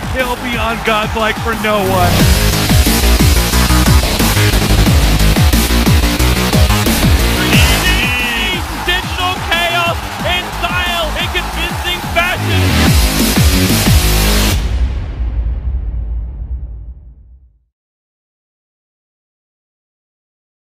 kill beyond godlike for no one.